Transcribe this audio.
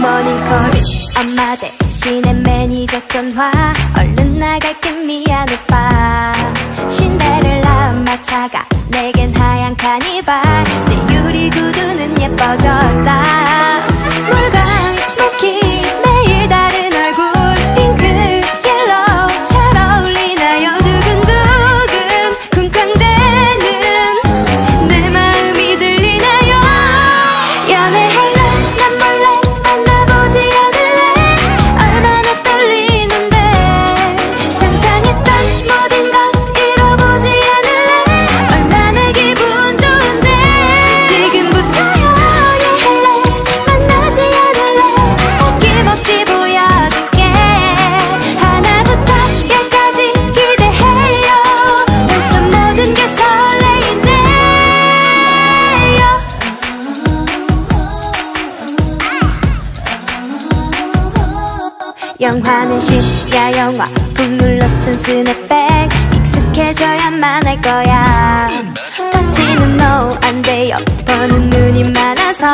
머니거리 엄마 대신에 매니저 전화. Hannibal 영화는 심야 영화. 북물러 쓴 스냅백. 익숙해져야만 할 거야. 터치는 no 안 돼요. 버는 눈이 많아서.